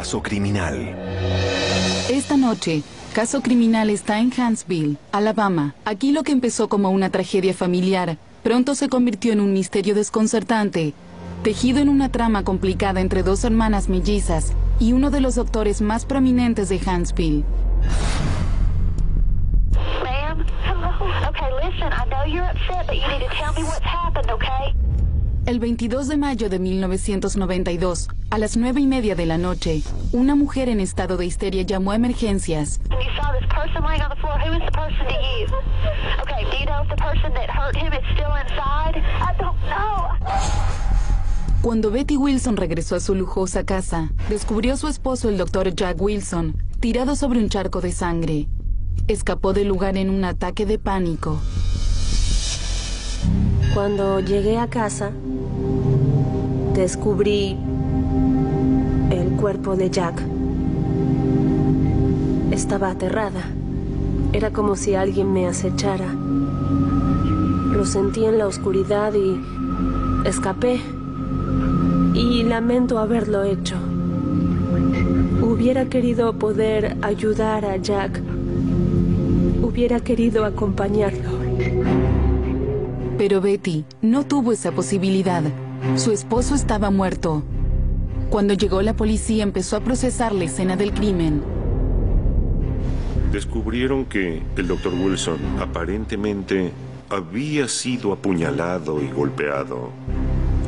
Caso Criminal. Esta noche, Caso Criminal está en Huntsville, Alabama. Aquí lo que empezó como una tragedia familiar, pronto se convirtió en un misterio desconcertante, tejido en una trama complicada entre dos hermanas mellizas y uno de los doctores más prominentes de Huntsville. Ma'am? Hello? Okay, listen, I know you're upset, but you need to tell me what's happened, okay? El 22 de mayo de 1992, a las nueve y media de la noche, una mujer en estado de histeria llamó a emergencias. Cuando Betty Wilson regresó a su lujosa casa, descubrió a su esposo, el doctor Jack Wilson, tirado sobre un charco de sangre. Escapó del lugar en un ataque de pánico. Cuando llegué a casa, descubrí el cuerpo de Jack. Estaba aterrada. Era como si alguien me acechara. Lo sentí en la oscuridad y escapé. Y lamento haberlo hecho. Hubiera querido poder ayudar a Jack. Hubiera querido acompañarlo. Pero Betty no tuvo esa posibilidad. Su esposo estaba muerto. Cuando llegó la policía empezó a procesar la escena del crimen. Descubrieron que el doctor Wilson aparentemente había sido apuñalado y golpeado.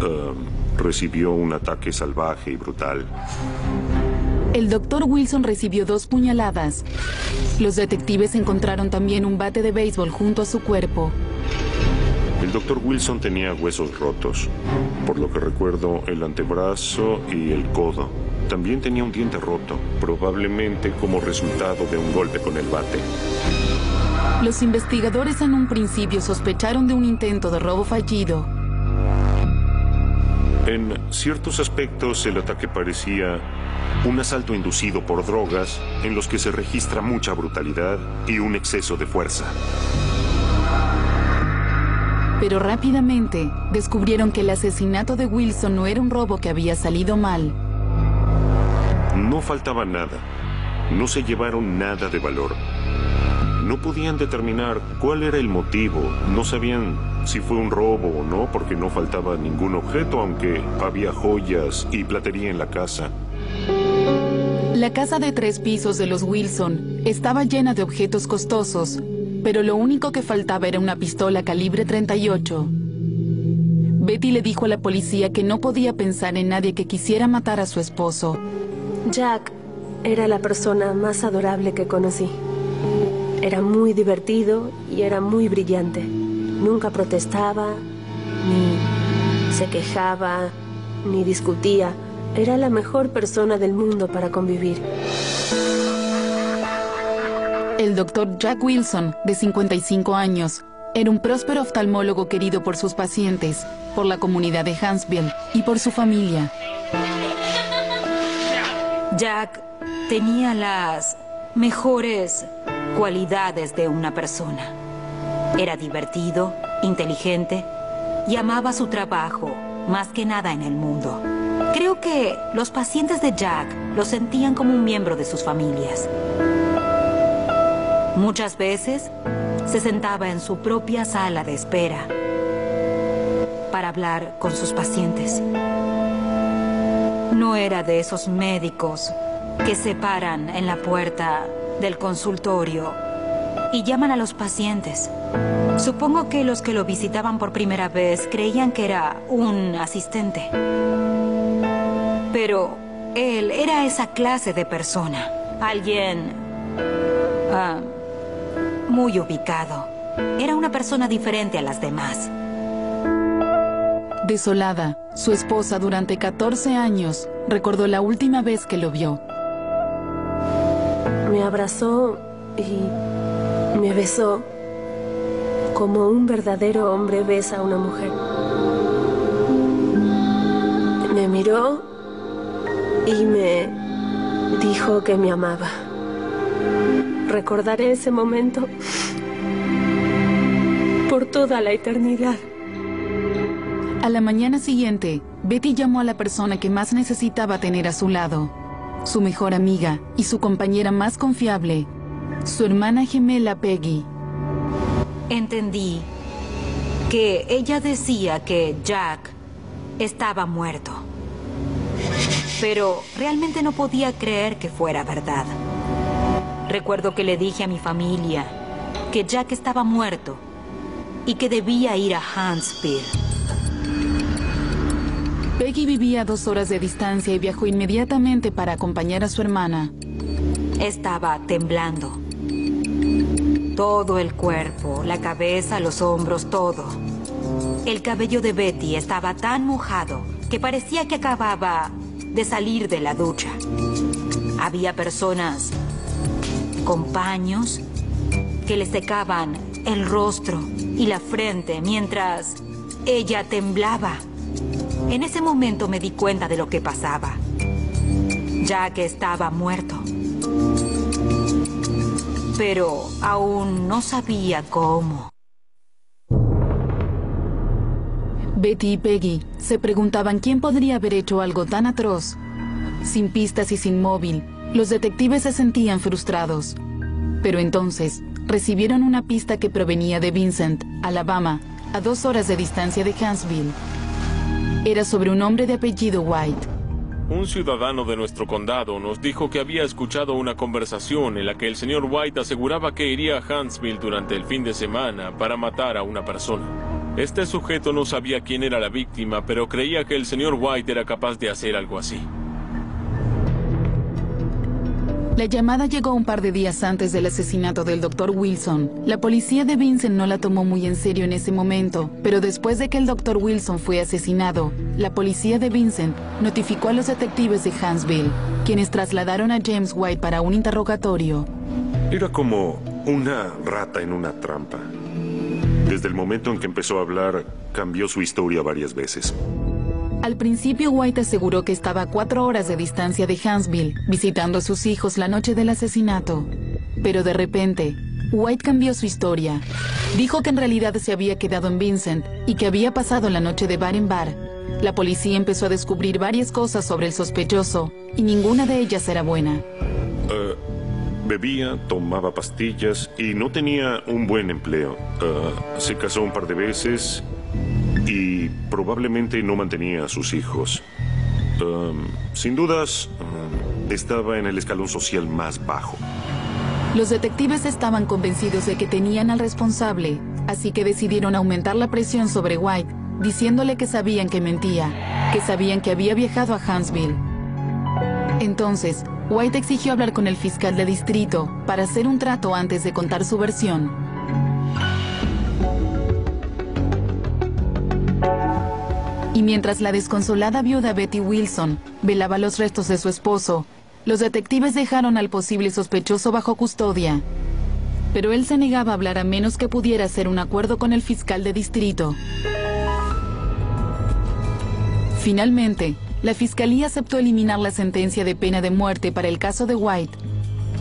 Um, recibió un ataque salvaje y brutal. El doctor Wilson recibió dos puñaladas. Los detectives encontraron también un bate de béisbol junto a su cuerpo. El doctor Wilson tenía huesos rotos, por lo que recuerdo el antebrazo y el codo. También tenía un diente roto, probablemente como resultado de un golpe con el bate. Los investigadores en un principio sospecharon de un intento de robo fallido. En ciertos aspectos el ataque parecía un asalto inducido por drogas en los que se registra mucha brutalidad y un exceso de fuerza. Pero rápidamente descubrieron que el asesinato de Wilson no era un robo que había salido mal. No faltaba nada. No se llevaron nada de valor. No podían determinar cuál era el motivo. No sabían si fue un robo o no porque no faltaba ningún objeto, aunque había joyas y platería en la casa. La casa de tres pisos de los Wilson estaba llena de objetos costosos, pero lo único que faltaba era una pistola calibre 38. Betty le dijo a la policía que no podía pensar en nadie que quisiera matar a su esposo. Jack era la persona más adorable que conocí. Era muy divertido y era muy brillante. Nunca protestaba, ni se quejaba, ni discutía. Era la mejor persona del mundo para convivir. El doctor Jack Wilson, de 55 años, era un próspero oftalmólogo querido por sus pacientes, por la comunidad de Huntsville y por su familia. Jack tenía las mejores cualidades de una persona. Era divertido, inteligente y amaba su trabajo más que nada en el mundo. Creo que los pacientes de Jack lo sentían como un miembro de sus familias. Muchas veces se sentaba en su propia sala de espera para hablar con sus pacientes. No era de esos médicos que se paran en la puerta del consultorio y llaman a los pacientes. Supongo que los que lo visitaban por primera vez creían que era un asistente. Pero él era esa clase de persona. Alguien... ah, muy ubicado. Era una persona diferente a las demás. Desolada, su esposa durante 14 años recordó la última vez que lo vio. Me abrazó y me besó como un verdadero hombre besa a una mujer. Me miró y me dijo que me amaba. Recordaré ese momento por toda la eternidad. A la mañana siguiente, Betty llamó a la persona que más necesitaba tener a su lado. su mejor amiga y su compañera más confiable, su hermana gemela Peggy. Entendí que ella decía que Jack estaba muerto. Pero realmente no podía creer que fuera verdad. Recuerdo que le dije a mi familia que Jack estaba muerto y que debía ir a Huntsville. Peggy vivía a dos horas de distancia y viajó inmediatamente para acompañar a su hermana. Estaba temblando. Todo el cuerpo, la cabeza, los hombros, todo. El cabello de Betty estaba tan mojado que parecía que acababa de salir de la ducha. Había personas con paños que le secaban el rostro y la frente mientras ella temblaba. En ese momento me di cuenta de lo que pasaba, ya que estaba muerto. Pero aún no sabía cómo. Betty y Peggy se preguntaban quién podría haber hecho algo tan atroz. Sin pistas y sin móvil, los detectives se sentían frustrados. Pero entonces recibieron una pista que provenía de Vincent, Alabama, a dos horas de distancia de Huntsville. Era sobre un hombre de apellido White. Un ciudadano de nuestro condado nos dijo que había escuchado una conversación en la que el señor White aseguraba que iría a Huntsville durante el fin de semana para matar a una persona. Este sujeto no sabía quién era la víctima, pero creía que el señor White era capaz de hacer algo así. La llamada llegó un par de días antes del asesinato del Dr. Wilson. La policía de Vincent no la tomó muy en serio en ese momento, pero después de que el Dr. Wilson fue asesinado, la policía de Vincent notificó a los detectives de Huntsville, quienes trasladaron a James White para un interrogatorio. Era como una rata en una trampa. Desde el momento en que empezó a hablar, cambió su historia varias veces. Al principio White aseguró que estaba a cuatro horas de distancia de Huntsville, visitando a sus hijos la noche del asesinato. Pero de repente, White cambió su historia. Dijo que en realidad se había quedado en Vincent y que había pasado la noche de bar en bar. La policía empezó a descubrir varias cosas sobre el sospechoso y ninguna de ellas era buena. Eh, bebía, tomaba pastillas y no tenía un buen empleo. Eh, se casó un par de veces y probablemente no mantenía a sus hijos. Um, sin dudas, um, estaba en el escalón social más bajo. Los detectives estaban convencidos de que tenían al responsable, así que decidieron aumentar la presión sobre White, diciéndole que sabían que mentía, que sabían que había viajado a Huntsville. Entonces, White exigió hablar con el fiscal de distrito para hacer un trato antes de contar su versión. Y mientras la desconsolada viuda Betty Wilson velaba los restos de su esposo, los detectives dejaron al posible sospechoso bajo custodia. Pero él se negaba a hablar a menos que pudiera hacer un acuerdo con el fiscal de distrito. Finalmente, la fiscalía aceptó eliminar la sentencia de pena de muerte para el caso de White,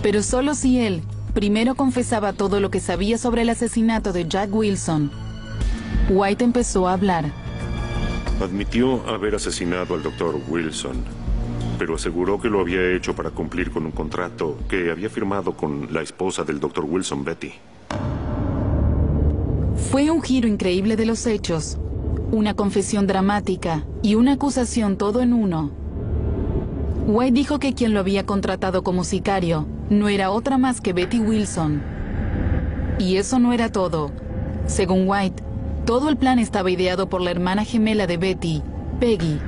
pero solo si él primero confesaba todo lo que sabía sobre el asesinato de Jack Wilson. White empezó a hablar. Admitió haber asesinado al doctor Wilson, pero aseguró que lo había hecho para cumplir con un contrato que había firmado con la esposa del doctor Wilson, Betty. Fue un giro increíble de los hechos, una confesión dramática y una acusación todo en uno. White dijo que quien lo había contratado como sicario no era otra más que Betty Wilson. Y eso no era todo. Según White, todo el plan estaba ideado por la hermana gemela de Betty, Peggy.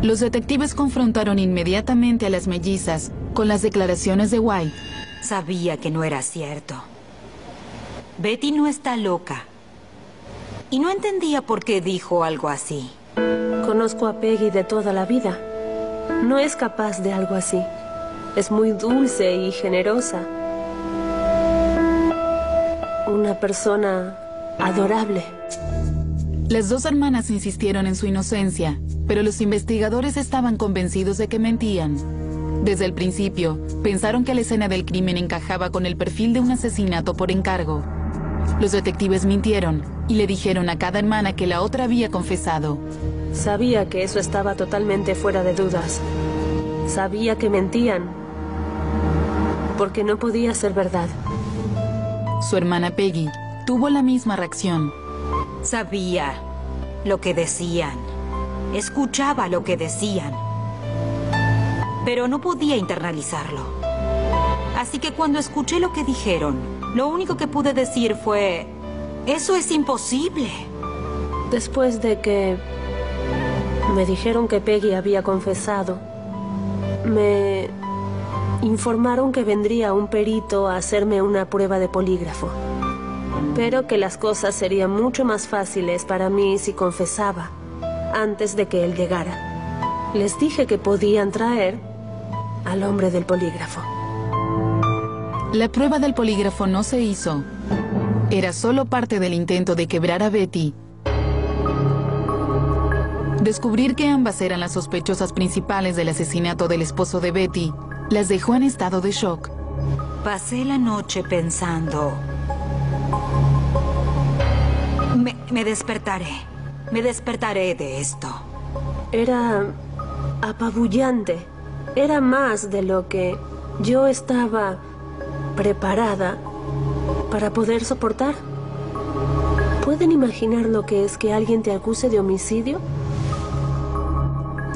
Los detectives confrontaron inmediatamente a las mellizas con las declaraciones de White. Sabía que no era cierto. Betty no está loca. Y no entendía por qué dijo algo así. Conozco a Peggy de toda la vida. No es capaz de algo así. Es muy dulce y generosa. Una persona adorable. Las dos hermanas insistieron en su inocencia, pero los investigadores estaban convencidos de que mentían. Desde el principio, pensaron que la escena del crimen encajaba con el perfil de un asesinato por encargo. Los detectives mintieron y le dijeron a cada hermana que la otra había confesado. Sabía que eso estaba totalmente fuera de dudas. Sabía que mentían, porque no podía ser verdad. Su hermana Peggy tuvo la misma reacción. Sabía lo que decían. Escuchaba lo que decían. Pero no podía internalizarlo. Así que cuando escuché lo que dijeron, lo único que pude decir fue, eso es imposible. Después de que me dijeron que Peggy había confesado, me informaron que vendría un perito a hacerme una prueba de polígrafo, pero que las cosas serían mucho más fáciles para mí si confesaba antes de que él llegara. Les dije que podían traer al hombre del polígrafo. La prueba del polígrafo no se hizo. Era solo parte del intento de quebrar a Betty. Descubrir que ambas eran las sospechosas principales del asesinato del esposo de Betty las dejó en estado de shock. Pasé la noche pensando. Me despertaré. Me despertaré de esto. Era apabullante. Era más de lo que yo estaba preparada para poder soportar. ¿Pueden imaginar lo que es que alguien te acuse de homicidio?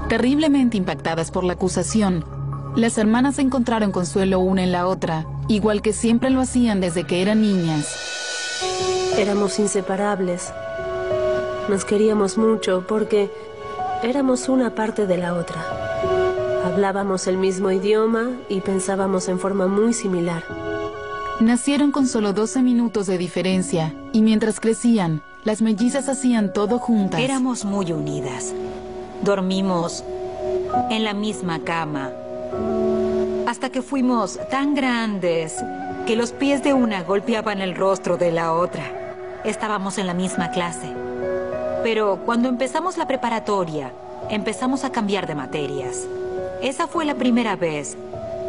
Terriblemente impactadas por la acusación, las hermanas encontraron consuelo una en la otra, igual que siempre lo hacían desde que eran niñas. Éramos inseparables. Nos queríamos mucho porque éramos una parte de la otra. Hablábamos el mismo idioma y pensábamos en forma muy similar. Nacieron con solo 12 minutos de diferencia y mientras crecían, las mellizas hacían todo juntas. Éramos muy unidas. Dormimos en la misma cama. Hasta que fuimos tan grandes que los pies de una golpeaban el rostro de la otra. Estábamos en la misma clase. Pero cuando empezamos la preparatoria, empezamos a cambiar de materias. Esa fue la primera vez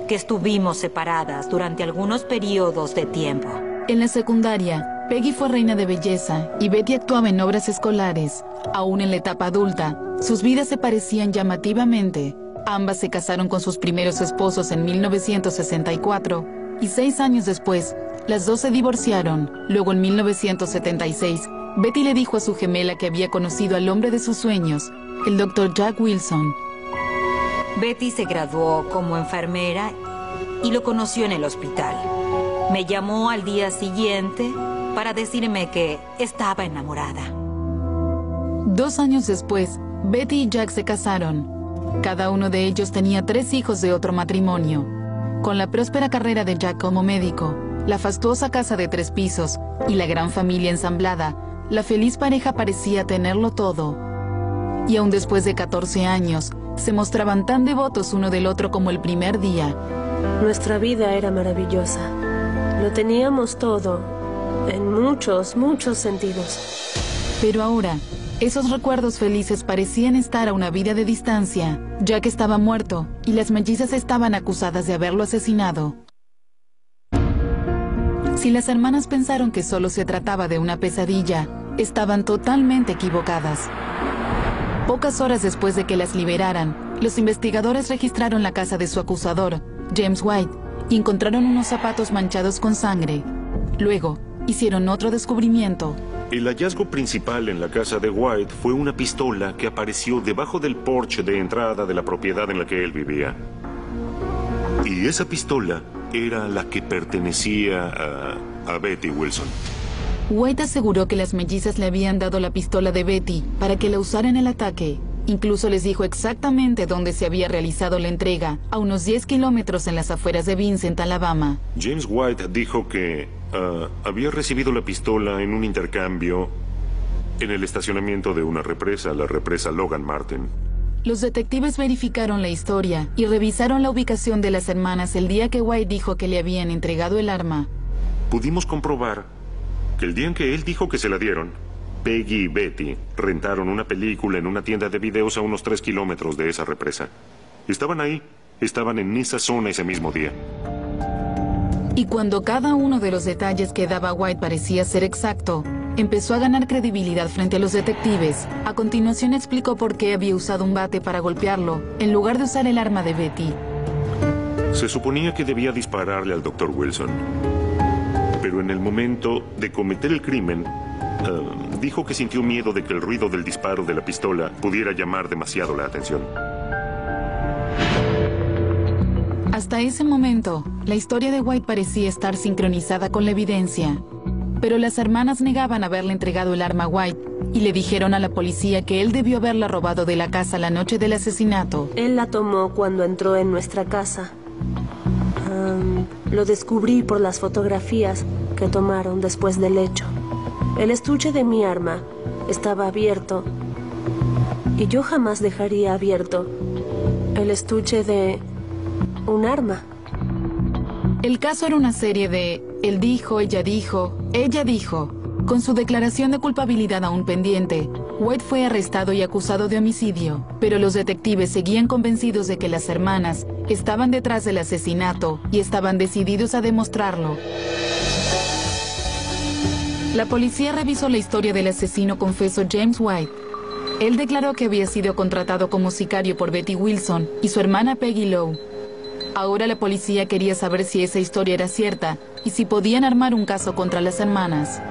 que estuvimos separadas durante algunos periodos de tiempo. En la secundaria, Peggy fue reina de belleza y Betty actuaba en obras escolares. Aún en la etapa adulta, sus vidas se parecían llamativamente. Ambas se casaron con sus primeros esposos en 1964 y seis años después, las dos se divorciaron. Luego, en 1976, Betty le dijo a su gemela que había conocido al hombre de sus sueños, el Dr. Jack Wilson. Betty se graduó como enfermera y lo conoció en el hospital. Me llamó al día siguiente para decirme que estaba enamorada. Dos años después, Betty y Jack se casaron. Cada uno de ellos tenía tres hijos de otro matrimonio. Con la próspera carrera de Jack como médico, la fastuosa casa de tres pisos y la gran familia ensamblada, la feliz pareja parecía tenerlo todo. Y aún después de 14 años, se mostraban tan devotos uno del otro como el primer día. Nuestra vida era maravillosa. Lo teníamos todo, en muchos, muchos sentidos. Pero ahora, esos recuerdos felices parecían estar a una vida de distancia, ya que estaba muerto y las mellizas estaban acusadas de haberlo asesinado. Si las hermanas pensaron que solo se trataba de una pesadilla, estaban totalmente equivocadas. Pocas horas después de que las liberaran, los investigadores registraron la casa de su acusador, James White, y encontraron unos zapatos manchados con sangre. Luego, hicieron otro descubrimiento. El hallazgo principal en la casa de White fue una pistola que apareció debajo del porche de entrada de la propiedad en la que él vivía. Y esa pistola era la que pertenecía a, a Betty Wilson. White aseguró que las mellizas le habían dado la pistola de Betty para que la usara en el ataque. Incluso les dijo exactamente dónde se había realizado la entrega, a unos 10 kilómetros en las afueras de Vincent, Alabama. James White dijo que ah, había recibido la pistola en un intercambio en el estacionamiento de una represa, la represa Logan Martin. Los detectives verificaron la historia y revisaron la ubicación de las hermanas el día que White dijo que le habían entregado el arma. Pudimos comprobar que el día en que él dijo que se la dieron, Peggy y Betty rentaron una película en una tienda de videos a unos tres kilómetros de esa represa. Estaban ahí, estaban en esa zona ese mismo día. Y cuando cada uno de los detalles que daba White parecía ser exacto, empezó a ganar credibilidad frente a los detectives. A continuación explicó por qué había usado un bate para golpearlo, en lugar de usar el arma de Betty. Se suponía que debía dispararle al Dr. Wilson. Pero en el momento de cometer el crimen, eh, dijo que sintió miedo de que el ruido del disparo de la pistola pudiera llamar demasiado la atención. Hasta ese momento, la historia de White parecía estar sincronizada con la evidencia. Pero las hermanas negaban haberle entregado el arma a White y le dijeron a la policía que él debió haberla robado de la casa la noche del asesinato. Él la tomó cuando entró en nuestra casa. Lo descubrí por las fotografías que tomaron después del hecho. El estuche de mi arma estaba abierto y yo jamás dejaría abierto el estuche de un arma. El caso era una serie de él dijo, ella dijo, ella dijo. Con su declaración de culpabilidad aún pendiente, White fue arrestado y acusado de homicidio, pero los detectives seguían convencidos de que las hermanas estaban detrás del asesinato y estaban decididos a demostrarlo. La policía revisó la historia del asesino confeso James White. Él declaró que había sido contratado como sicario por Betty Wilson y su hermana Peggy Lowe. Ahora la policía quería saber si esa historia era cierta y si podían armar un caso contra las hermanas.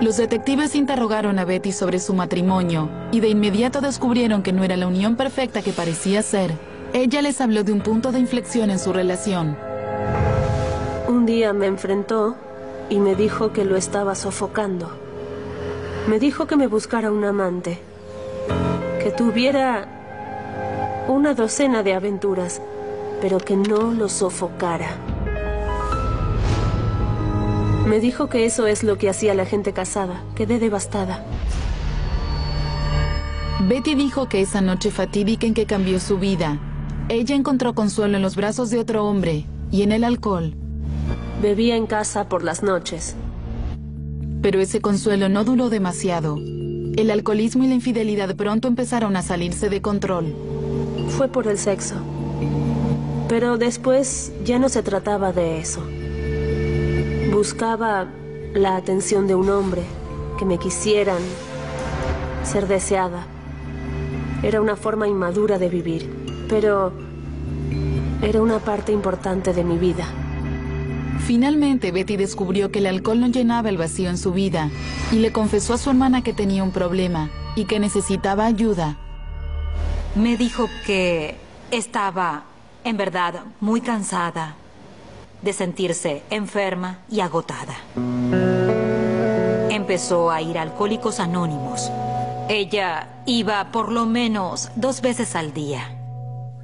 Los detectives interrogaron a Betty sobre su matrimonio y de inmediato descubrieron que no era la unión perfecta que parecía ser. Ella les habló de un punto de inflexión en su relación. Un día me enfrentó y me dijo que lo estaba sofocando. Me dijo que me buscara un amante, que tuviera una docena de aventuras, pero que no lo sofocara. Me dijo que eso es lo que hacía la gente casada. Quedé devastada. Betty dijo que esa noche fatídica en que cambió su vida, ella encontró consuelo en los brazos de otro hombre y en el alcohol. Bebía en casa por las noches. Pero ese consuelo no duró demasiado. El alcoholismo y la infidelidad pronto empezaron a salirse de control. Fue por el sexo. Pero después ya no se trataba de eso. Buscaba la atención de un hombre, que me quisieran, ser deseada. Era una forma inmadura de vivir, pero era una parte importante de mi vida. Finalmente, Betty descubrió que el alcohol no llenaba el vacío en su vida y le confesó a su hermana que tenía un problema y que necesitaba ayuda. Me dijo que estaba, en verdad, muy cansada de sentirse enferma y agotada. Empezó a ir a Alcohólicos Anónimos. Ella iba por lo menos dos veces al día.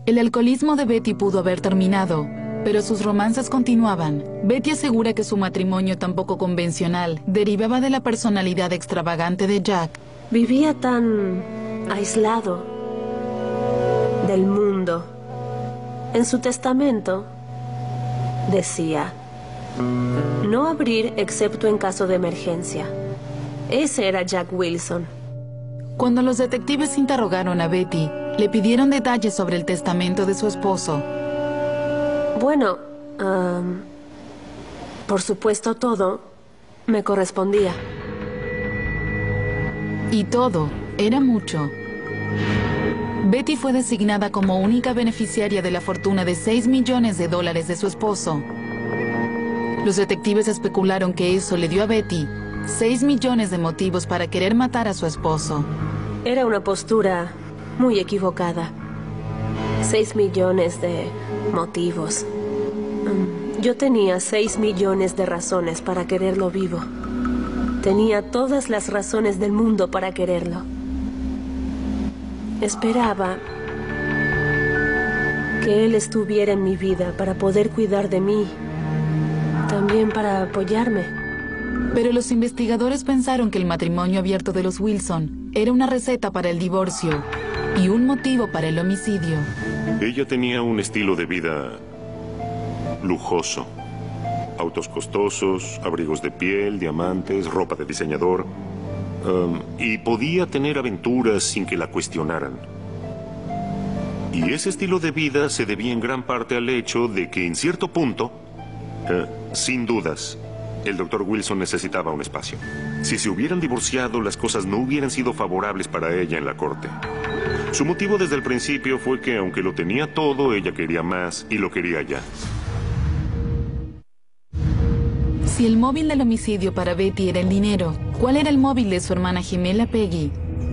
El alcoholismo de Betty pudo haber terminado, pero sus romances continuaban. Betty asegura que su matrimonio tan poco convencional derivaba de la personalidad extravagante de Jack. Vivía tan aislado del mundo. En su testamento decía, no abrir excepto en caso de emergencia. Ese era Jack Wilson. Cuando los detectives interrogaron a Betty, le pidieron detalles sobre el testamento de su esposo. Bueno, por supuesto todo me correspondía. Y todo era mucho. Betty fue designada como única beneficiaria de la fortuna de 6 millones de dólares de su esposo. Los detectives especularon que eso le dio a Betty 6 millones de motivos para querer matar a su esposo. Era una postura muy equivocada. Seis millones de motivos. Mm, Yo tenía seis millones de razones para quererlo vivo. Tenía todas las razones del mundo para quererlo. Esperaba que él estuviera en mi vida para poder cuidar de mí. También para apoyarme. Pero los investigadores pensaron que el matrimonio abierto de los Wilson era una receta para el divorcio y un motivo para el homicidio. Ella tenía un estilo de vida lujoso. Autos costosos, abrigos de piel, diamantes, ropa de diseñador. Um, y podía tener aventuras sin que la cuestionaran. Y ese estilo de vida se debía en gran parte al hecho de que en cierto punto, eh, sin dudas, el doctor Wilson necesitaba un espacio. Si se hubieran divorciado, las cosas no hubieran sido favorables para ella en la corte. Su motivo desde el principio fue que aunque lo tenía todo, ella quería más y lo quería ya. Si el móvil del homicidio para Betty era el dinero, ¿cuál era el móvil de su hermana gemela Peggy?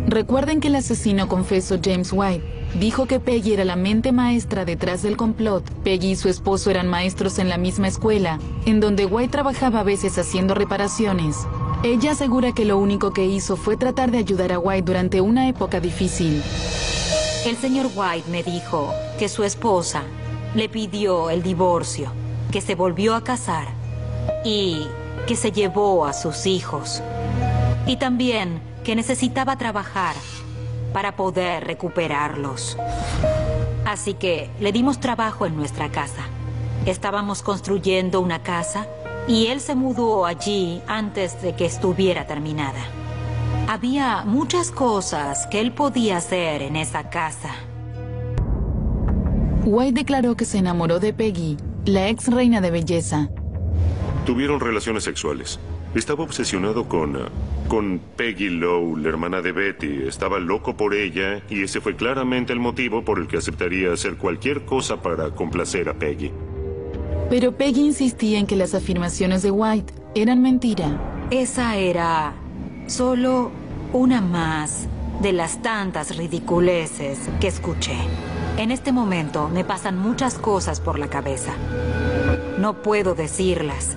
Recuerden que el asesino confeso James White dijo que Peggy era la mente maestra detrás del complot. Peggy y su esposo eran maestros en la misma escuela, en donde White trabajaba a veces haciendo reparaciones. Ella asegura que lo único que hizo fue tratar de ayudar a White durante una época difícil. El señor White me dijo que su esposa le pidió el divorcio, que se volvió a casar y que se llevó a sus hijos. Y también que necesitaba trabajar para poder recuperarlos. Así que le dimos trabajo en nuestra casa. Estábamos construyendo una casa y él se mudó allí antes de que estuviera terminada. Había muchas cosas que él podía hacer en esa casa. White declaró que se enamoró de Peggy, la ex reina de belleza. Tuvieron relaciones sexuales. Estaba obsesionado con... uh, con Peggy Lowe, la hermana de Betty. Estaba loco por ella y ese fue claramente el motivo por el que aceptaría hacer cualquier cosa para complacer a Peggy. Pero Peggy insistía en que las afirmaciones de White eran mentira. Esa era solo una más de las tantas ridiculeces que escuché. En este momento me pasan muchas cosas por la cabeza. No puedo decirlas.